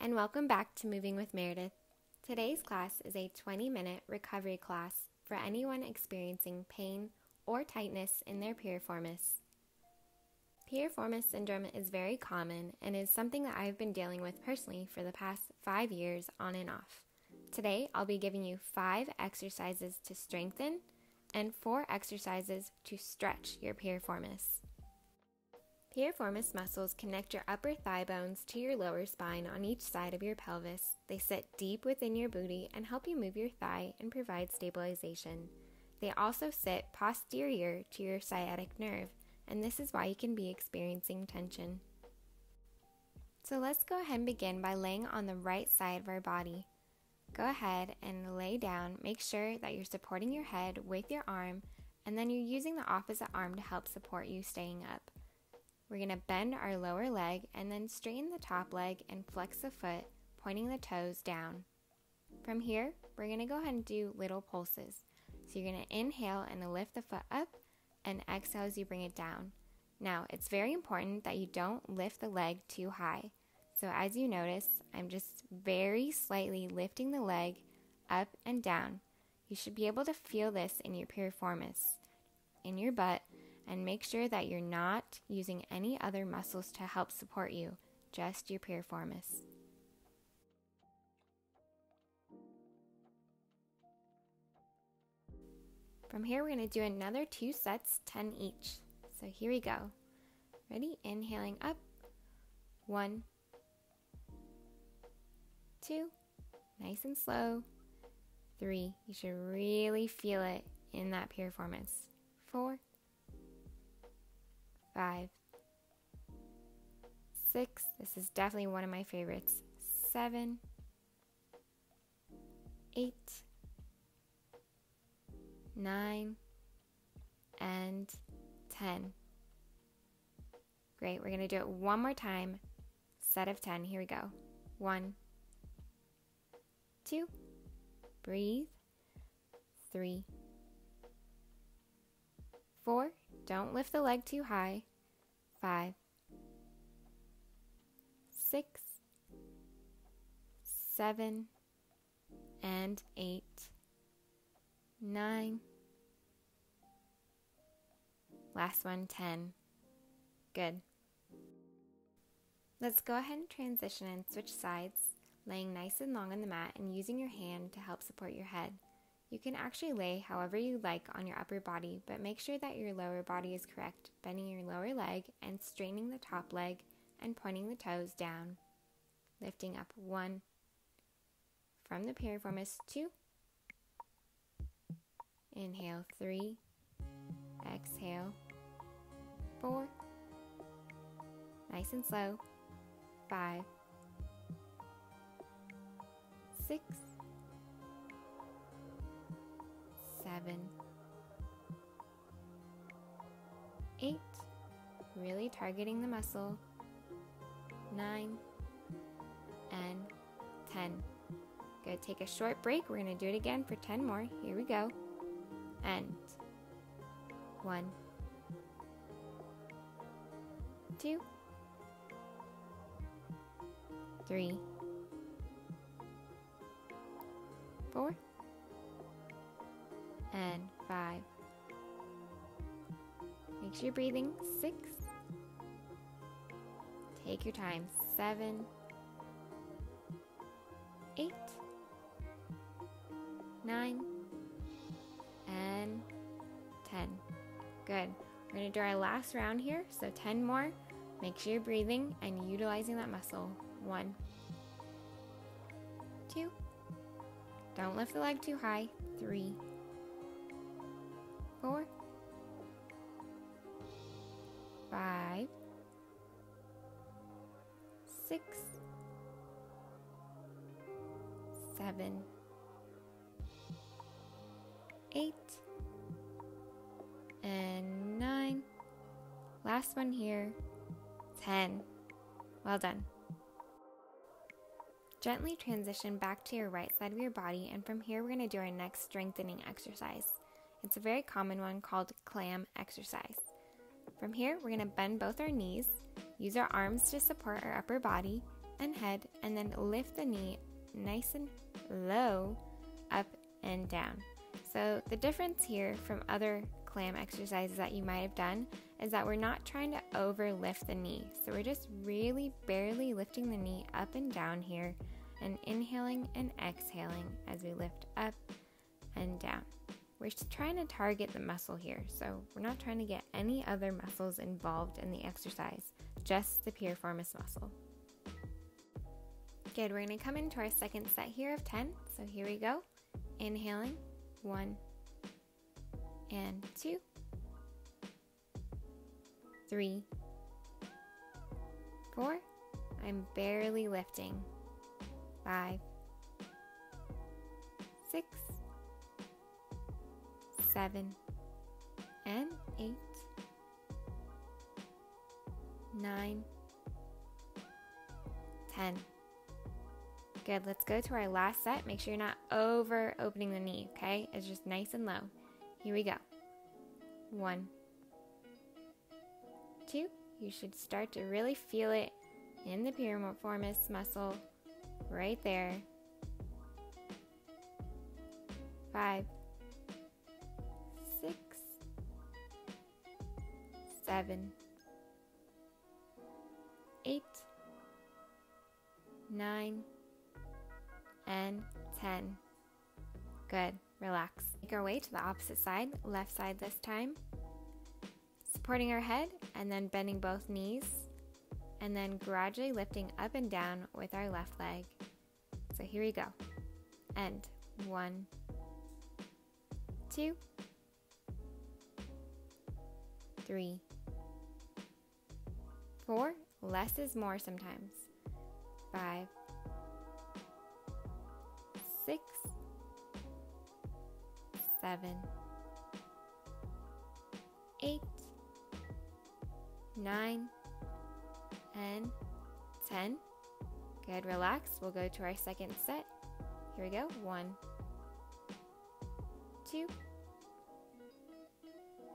and welcome back to Moving with Meredith. Today's class is a 20 minute recovery class for anyone experiencing pain or tightness in their piriformis. Piriformis syndrome is very common and is something that I've been dealing with personally for the past five years on and off. Today, I'll be giving you five exercises to strengthen and four exercises to stretch your piriformis. Piriformis muscles connect your upper thigh bones to your lower spine on each side of your pelvis. They sit deep within your booty and help you move your thigh and provide stabilization. They also sit posterior to your sciatic nerve, and this is why you can be experiencing tension. So let's go ahead and begin by laying on the right side of our body. Go ahead and lay down. Make sure that you're supporting your head with your arm, and then you're using the opposite arm to help support you staying up. We're going to bend our lower leg and then straighten the top leg and flex the foot, pointing the toes down. From here, we're going to go ahead and do little pulses. So you're going to inhale and lift the foot up and exhale as you bring it down. Now, it's very important that you don't lift the leg too high. So as you notice, I'm just very slightly lifting the leg up and down. You should be able to feel this in your piriformis, in your butt, and make sure that you're not using any other muscles to help support you, just your piriformis. From here, we're going to do another two sets, 10 each. So here we go. Ready? Inhaling up. One, two, nice and slow. Three, you should really feel it in that piriformis. Four, five, six. This is definitely one of my favorites. Seven, eight, nine, and 10. Great, we're to do it one more time. Set of 10. Here we go. One, two, breathe, three, four, don't lift the leg too high, five, six, seven, and eight, nine, last one, ten. Good. Let's go ahead and transition and switch sides laying nice and long on the mat and using your hand to help support your head. You can actually lay however you like on your upper body, but make sure that your lower body is correct, bending your lower leg and straightening the top leg and pointing the toes down. Lifting up one, from the piriformis, two, inhale, three, exhale, four, nice and slow, five, six, seven, eight, really targeting the muscle, nine, and 10. Good, take a short break. We're going to do it again for 10 more. Here we go. And one, two, three, four, and five. Make sure you're breathing. Six. Take your time. Seven, eight, nine, and 10. Good. We're going to do our last round here, so 10 more. Make sure you're breathing and utilizing that muscle. One, two, don't lift the leg too high. Three, four, five, six, seven, eight, and nine. Last one here, 10. Well done. Gently transition back to your right side of your body, and from here, we're going to do our next strengthening exercise. It's a very common one called clam exercise. From here, we're going to bend both our knees, use our arms to support our upper body, and head, and then lift the knee nice and low up and down. So, the difference here from other clam exercises that you might have done is that we're not trying to overlift the knee. So, we're just really barely lifting the knee up and down here and inhaling and exhaling as we lift up and down. We're trying to target the muscle here, so we're not trying to get any other muscles involved in the exercise, just the piriformis muscle. Good, we're gonna come into our second set here of 10. So here we go. Inhaling, one and two, three, four. I'm barely lifting. Five, six, seven, and eight, nine, ten. Good, let's go to our last set. Make sure you're not over opening the knee, okay? It's just nice and low. Here we go. One, two. You should start to really feel it in the piriformis muscle right there. Five, seven, eight, nine, and 10. Good. Relax. Make our way to the opposite side, left side this time. Supporting our head and then bending both knees. And then gradually lifting up and down with our left leg. So here we go. And one, two, three, four. Less is more sometimes. Five, six, seven, eight, nine, and 10. Good, relax. We'll go to our second set. Here we go. One, two,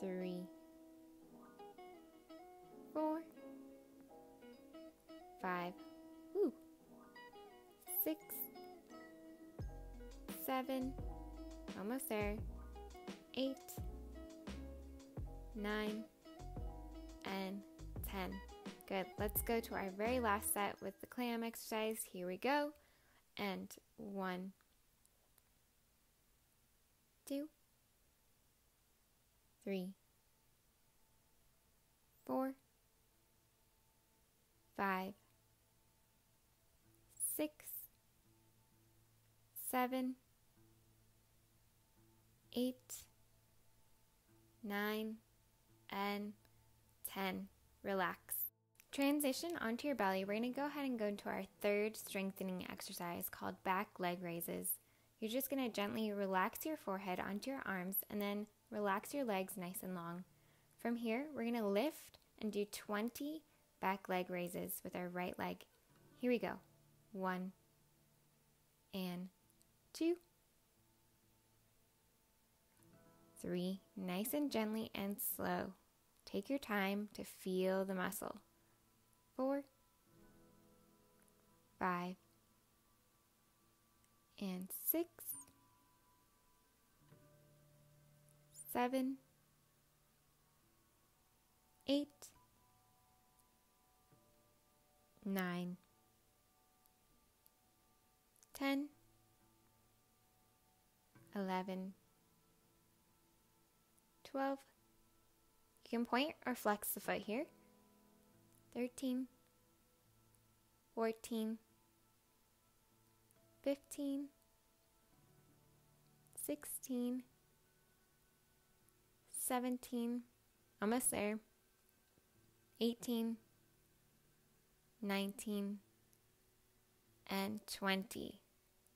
three, six, seven, almost there, eight, nine, and 10. Good. Let's go to our very last set with the clam exercise. Here we go. And one, two, three, four, five, six, seven, eight, nine, and 10. Relax. Transition onto your belly. We're going to go ahead and go into our third strengthening exercise called back leg raises. You're just going to gently relax your forehead onto your arms and then relax your legs nice and long. From here, we're going to lift and do 20 back leg raises with our right leg. Here we go. One and two Three, nice and gently and slow. Take your time to feel the muscle. Four, five, and six, seven, eight, nine, ten, eleven. 12. You can point or flex the foot here. 13, 14, 15, 16, 17, almost there, 18, 19, and 20.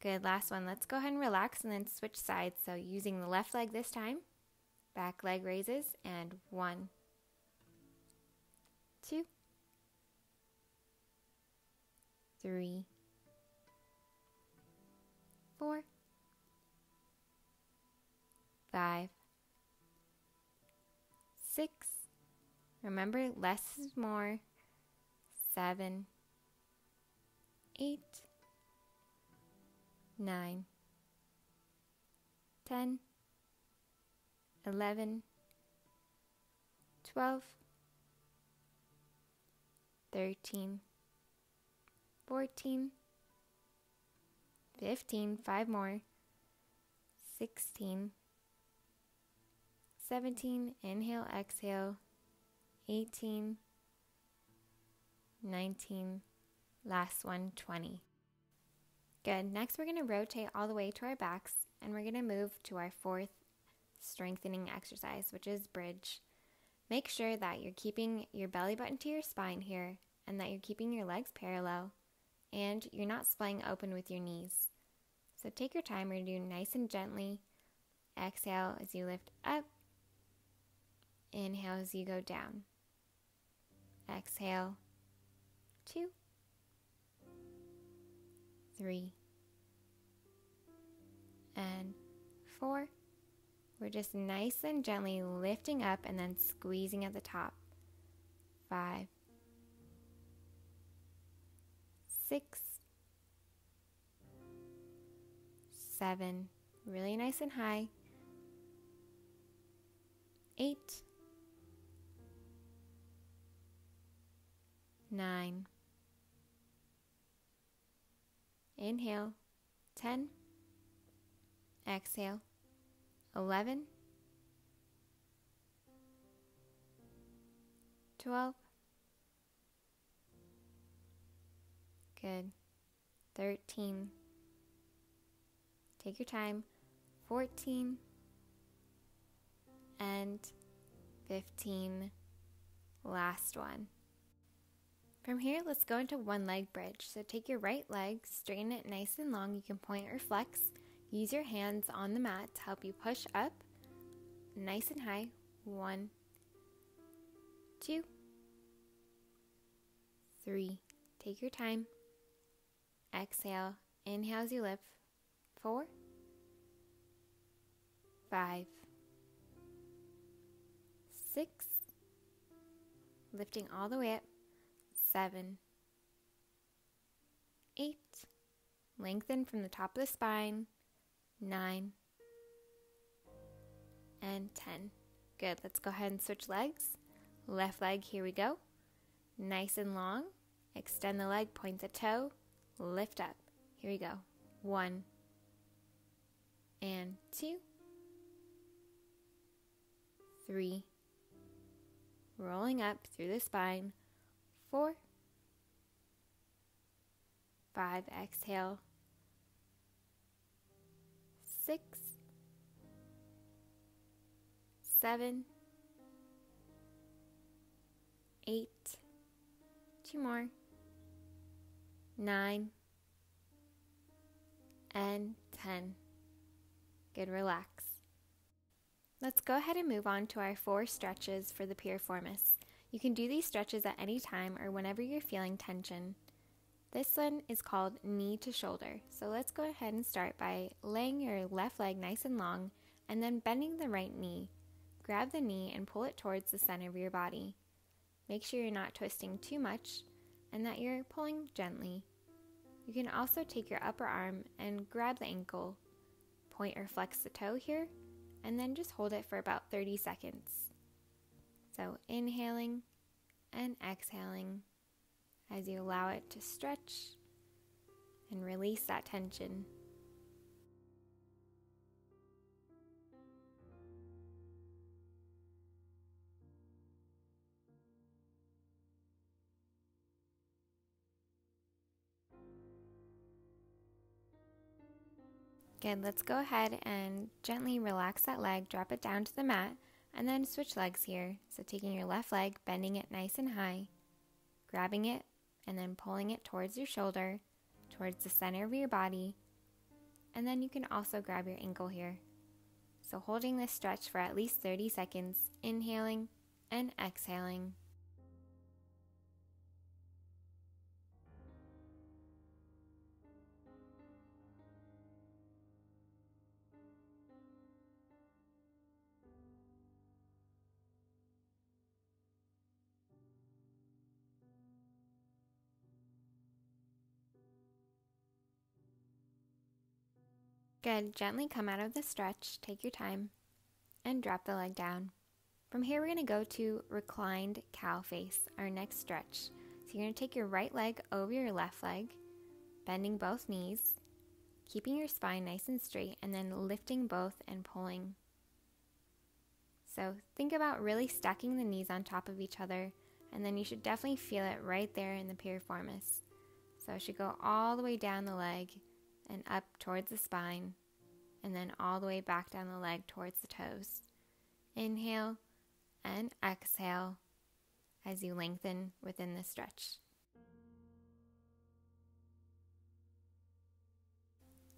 Good, last one. Let's go ahead and relax and then switch sides. So using the left leg this time back leg raises, and one, two, three, four, five, six. Remember, less is more. Seven, eight, nine, ten, eleven, twelve, thirteen, fourteen, fifteen, five more, sixteen, seventeen, inhale, exhale, eighteen, nineteen, last one, 20. Good. Next, we're going to rotate all the way to our backs and we're going to move to our fourth strengthening exercise, which is bridge. Make sure that you're keeping your belly button to your spine here and that you're keeping your legs parallel and you're not splaying open with your knees. So take your time, we're do nice and gently. Exhale as you lift up. Inhale as you go down. Exhale. Two three, and four. We're just nice and gently lifting up and then squeezing at the top. Five, six, seven, really nice and high. Eight, nine, Inhale, 10. Exhale, 11. 12. Good. 13. Take your time. 14. And 15. Last one. From here, let's go into one leg bridge. So take your right leg, straighten it nice and long. You can point or flex. Use your hands on the mat to help you push up nice and high. One, two, three. Take your time. Exhale. Inhale as you lift. Four, five, six. Lifting all the way up seven, eight, lengthen from the top of the spine, nine, and 10. Good, let's go ahead and switch legs. Left leg, here we go. Nice and long. Extend the leg, point the toe, lift up. Here we go. One and two, three, rolling up through the spine, four, five, exhale, six, seven, eight, two more, nine, and 10. Good, relax. Let's go ahead and move on to our four stretches for the piriformis. You can do these stretches at any time or whenever you're feeling tension. This one is called knee to shoulder. So let's go ahead and start by laying your left leg nice and long and then bending the right knee. Grab the knee and pull it towards the center of your body. Make sure you're not twisting too much and that you're pulling gently. You can also take your upper arm and grab the ankle, point or flex the toe here, and then just hold it for about 30 seconds. So inhaling and exhaling as you allow it to stretch and release that tension. Good, let's go ahead and gently relax that leg, drop it down to the mat, and then switch legs here. So taking your left leg, bending it nice and high, grabbing it, and then pulling it towards your shoulder, towards the center of your body. And then you can also grab your ankle here. So holding this stretch for at least 30 seconds, inhaling and exhaling. Good. Gently come out of the stretch, take your time, and drop the leg down. From here, we're going to go to reclined cow face, our next stretch. So you're going to take your right leg over your left leg, bending both knees, keeping your spine nice and straight, and then lifting both and pulling. So think about really stacking the knees on top of each other, and then you should definitely feel it right there in the piriformis. So it should go all the way down the leg and up towards the spine, and then all the way back down the leg towards the toes. Inhale and exhale as you lengthen within the stretch.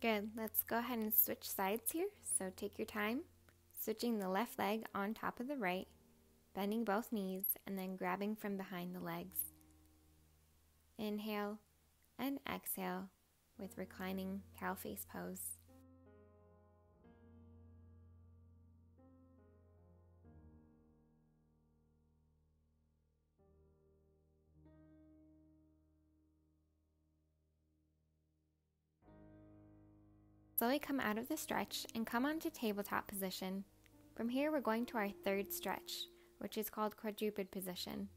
Good. Let's go ahead and switch sides here. So take your time, switching the left leg on top of the right, bending both knees, and then grabbing from behind the legs. Inhale and exhale with reclining cow face pose. Slowly come out of the stretch and come onto tabletop position. From here, we're going to our third stretch, which is called quadruped position.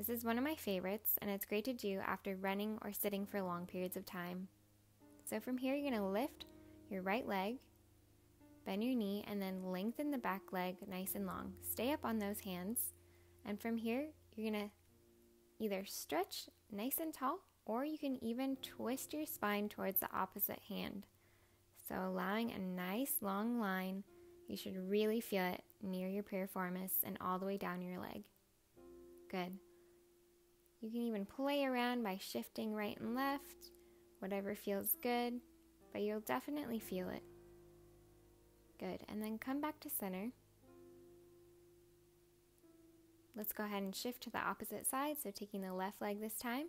This is one of my favorites, and it's great to do after running or sitting for long periods of time. So from here, you're going to lift your right leg, bend your knee, and then lengthen the back leg nice and long. Stay up on those hands, and from here, you're going to either stretch nice and tall, or you can even twist your spine towards the opposite hand. So, allowing a nice long line, you should really feel it near your piriformis and all the way down your leg. Good. You can even play around by shifting right and left, whatever feels good, but you'll definitely feel it. Good. And then come back to center. Let's go ahead and shift to the opposite side. So, taking the left leg this time,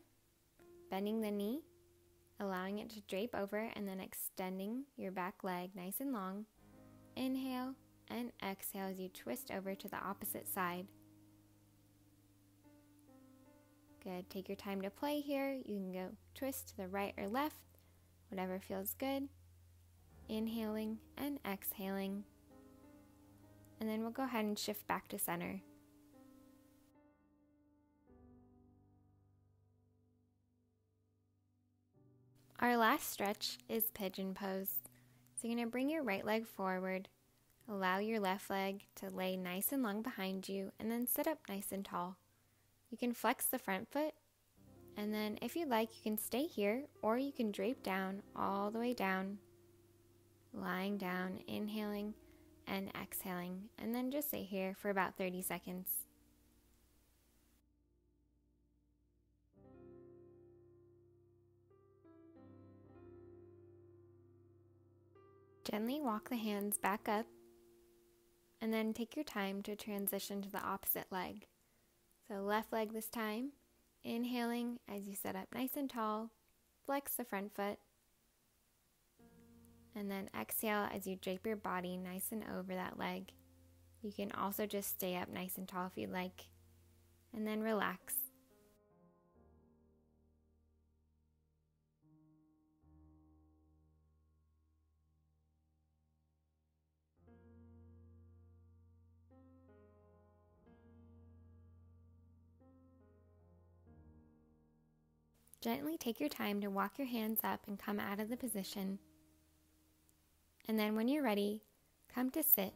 bending the knee, allowing it to drape over and then extending your back leg nice and long. Inhale and exhale as you twist over to the opposite side. Good. Take your time to play here. You can go twist to the right or left, whatever feels good. Inhaling and exhaling. And then we'll go ahead and shift back to center. Our last stretch is pigeon pose. So you're going to bring your right leg forward, allow your left leg to lay nice and long behind you, and then sit up nice and tall. You can flex the front foot, and then if you'd like, you can stay here or you can drape down all the way down, lying down, inhaling and exhaling, and then just stay here for about 30 seconds. Gently walk the hands back up and then take your time to transition to the opposite leg. So, left leg this time, inhaling as you sit up nice and tall, flex the front foot, and then exhale as you drape your body nice and over that leg. You can also just stay up nice and tall if you'd like, and then relax. Gently take your time to walk your hands up and come out of the position. And then when you're ready, come to sit.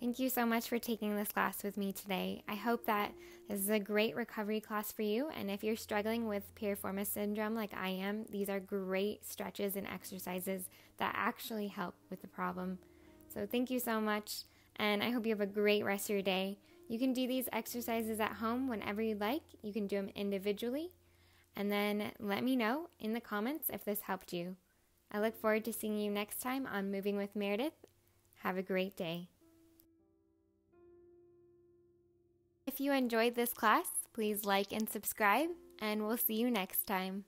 Thank you so much for taking this class with me today. I hope that this is a great recovery class for you. And if you're struggling with piriformis syndrome like I am, these are great stretches and exercises that actually help with the problem. So thank you so much. And I hope you have a great rest of your day. You can do these exercises at home whenever you like. You can do them individually. And then let me know in the comments if this helped you. I look forward to seeing you next time on Moving with Meredith. Have a great day. If you enjoyed this class, please like and subscribe, and we'll see you next time.